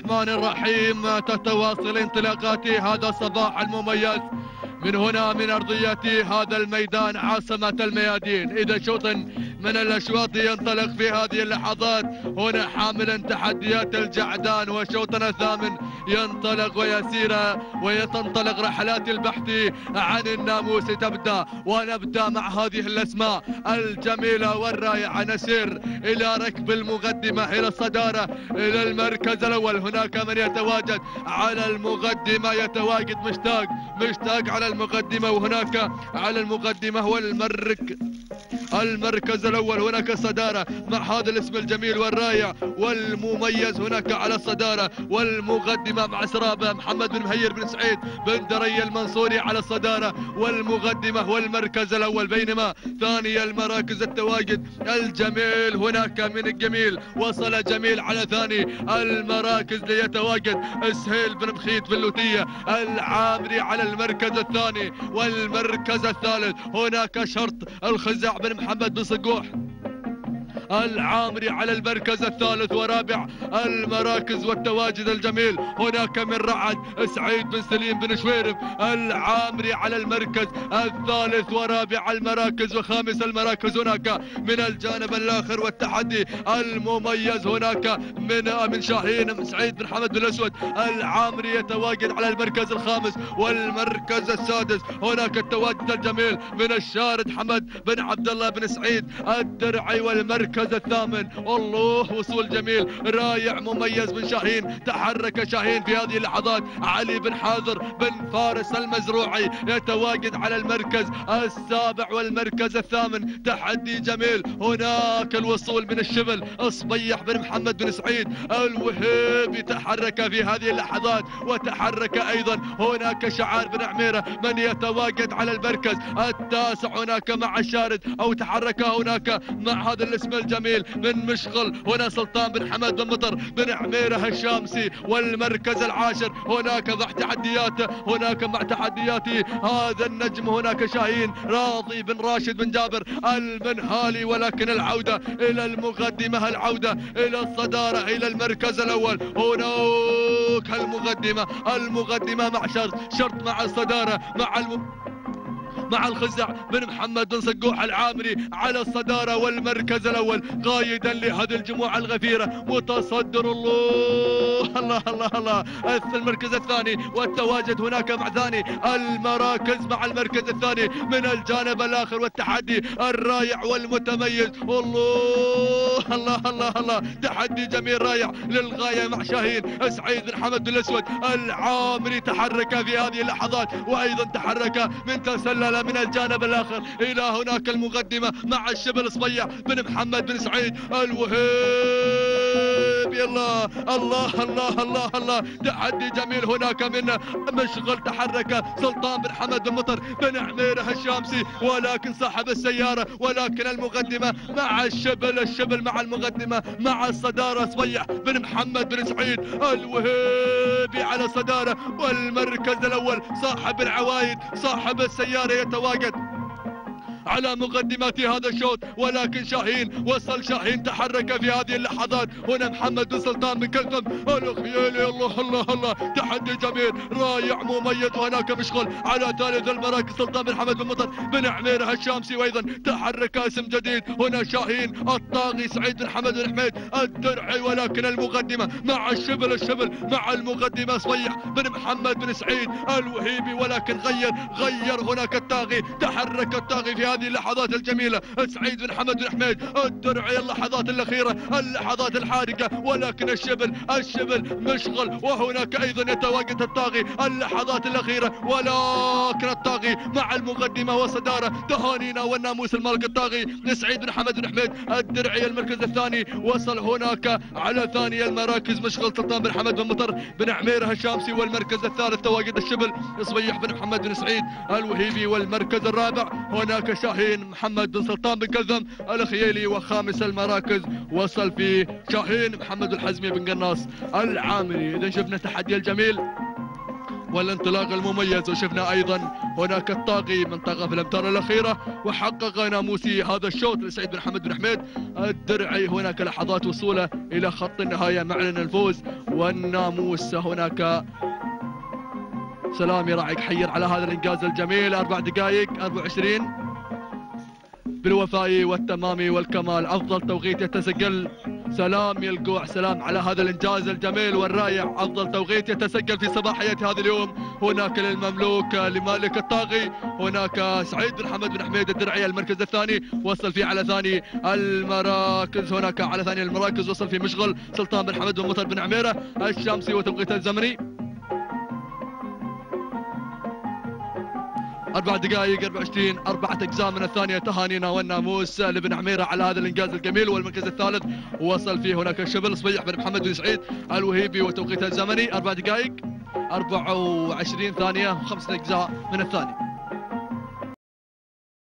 الرحمن الرحيم. تتواصل انطلاقات هذا الصباح المميز. من هنا من أرضية هذا الميدان عاصمة الميادين. إذا شوط من الأشواط ينطلق في هذه اللحظات. هنا حاملا تحديات الجعدان وشوطنا الثامن ينطلق ويسير ويتنطلق رحلات البحث عن الناموس تبدأ. ونبدأ مع هذه الأسماء الجميلة والرائعة. نسير إلى ركب المقدمة إلى الصدارة إلى المركز الأول. هناك من يتواجد على المقدمة يتواجد مشتاق مشتاق على المقدمة وهناك على المقدمة والمرك المركز الأول هناك الصدارة مع هذا الاسم الجميل والرائع والمميز هناك على الصدارة والمقدمة مع سرابة محمد بن مهير بن سعيد بن دري المنصوري على الصدارة والمقدمة والمركز الأول بينما ثاني المراكز التواجد الجميل هناك من الجميل وصل جميل على ثاني المراكز ليتواجد سهيل بن مخيت بن لوتية العامري على المركز الثاني والمركز الثالث هناك شرط الخزع بن محمد بن صقوح العامري على المركز الثالث ورابع المراكز والتواجد الجميل. هناك من رعد سعيد بن سليم بن شويرف العامري على المركز الثالث ورابع المراكز وخامس المراكز. هناك من الجانب الآخر والتحدي المميز هناك من من شاهين سعيد بن حمد بن الاسود العامري يتواجد على المركز الخامس والمركز السادس. هناك التواجد الجميل من الشارد حمد بن عبد الله بن سعيد الدرعي والمركز المركز الثامن. الله وصول جميل. رائع مميز من شاهين. تحرك شاهين في هذه اللحظات. علي بن حاضر بن فارس المزروعي يتواجد على المركز السابع والمركز الثامن. تحدي جميل. هناك الوصول من الشبل. أصبيح بن محمد بن سعيد. الوهيبي تحرك في هذه اللحظات وتحرك أيضا. هناك شعار بن عميرة من يتواجد على المركز. التاسع هناك مع الشارد أو تحرك هناك مع هذا الاسم الجميل من مشغل هنا سلطان بن حمد بن مطر بن عميرة الشامسي والمركز العاشر. هناك ضع تحديات هناك مع تحديات هذا النجم هناك شاهين راضي بن راشد بن جابر المنهالي ولكن العودة إلى المقدمة العودة إلى الصدارة إلى المركز الأول. هناك المقدمة المقدمة مع شرط شرط مع الصدارة مع الم... مع الخزع بن محمد بن صقوح العامري على الصدارة والمركز الأول قايدا لهذه الجموع الغفيرة متصدر الله. الله الله الله. المركز الثاني والتواجد هناك مع ثاني المراكز مع المركز الثاني من الجانب الآخر والتحدي الرائع والمتميز. الله. الله الله الله. تحدي جميل رائع للغاية مع شاهين. سعيد حمد الأسود. العامري تحرك في هذه اللحظات وأيضا تحرك من تسلل من الجانب الآخر إلى هناك المقدمة مع الشبل صبيح بن محمد بن سعيد الوهيب. يلا الله. الله الله الله تحدي جميل هناك من مشغل تحرك. سلطان بن حمد بن مطر بن عميره الشامسي ولكن صاحب السيارة ولكن المقدمة. مع الشبل الشبل مع المقدمة. مع الصدارة صبيح بن محمد بن سعيد. الوهيبي على الصدارة والمركز الأول صاحب العوايد صاحب السيارة يتواجد. على مقدمات هذا الشوط. ولكن شاهين وصل شاهين تحرك في هذه اللحظات. هنا محمد بن سلطان بن كلثم الخيالي الله الله الله. تحدي جميل. رائع مميز وهناك مشغل على ثالث المراكز سلطان بن حمد بن مطر. بن عميره الشامسي وأيضا تحرك اسم جديد. هنا شاهين الطاغي سعيد بن حمد بن حميد. الدرعي ولكن المقدمة مع الشبل الشبل مع المقدمة صيح بن محمد بن سعيد الوهيبي ولكن غير غير هناك الطاغي. تحرك الطاغي في هذه اللحظات الجميلة. سعيد بن حمد بن حميد الدرعي اللحظات الأخيرة اللحظات الحارقة. ولكن الشبل الشبل مشغل وهناك أيضا يتواجد الطاغي. اللحظات الأخيرة ولكن الطاغي مع المقدمة والصدارة. تهانينا والناموس الملك الطاغي. سعيد بن حمد بن حميد الدرعي المركز الثاني. وصل هناك على ثاني المراكز مشغل سلطان بن حمد بن مطر بن عميره الشامسي والمركز الثالث. تواجد الشبل صبيح بن محمد بن سعيد الوهيبي والمركز الرابع. هناك شاهين محمد بن سلطان بن كلثم الخيالي وخامس المراكز. وصل في شاهين محمد الحزمي بن قناص العامري اذا شفنا التحدي الجميل والانطلاق المميز وشفنا أيضا هناك الطاغي من طغى في الأمتار الأخيرة وحقق ناموسي هذا الشوط لسعيد بن حمد بن حميد. الدرعي هناك لحظات وصولة إلى خط النهاية معلن الفوز. والناموس هناك. سلام يا راعي حير على هذا الإنجاز الجميل. أربع دقائق 24 بالوفاء والتمام والكمال. أفضل توقيت يتسجل. سلام يا القوع سلام على هذا الإنجاز الجميل والرائع. أفضل توقيت يتسجل في صباحية هذا اليوم. هناك للمملوك لمالك الطاغي. هناك سعيد بن حمد بن حميد الدرعي المركز الثاني. وصل فيه على ثاني المراكز. هناك على ثاني المراكز وصل في مشغل سلطان بن حمد بن مطر بن عميرة. الشامسي وتوقيته الزمني. أربع دقائق 24 أربعة أجزاء من الثانية تهانينا والناموس لابن عميرة على هذا الإنجاز الجميل والمركز الثالث. وصل فيه هناك الشبل صبيح بن محمد بن سعيد الوهيبي وتوقيته الزمني. أربع دقائق 24 ثانية وخمسة أجزاء من الثاني.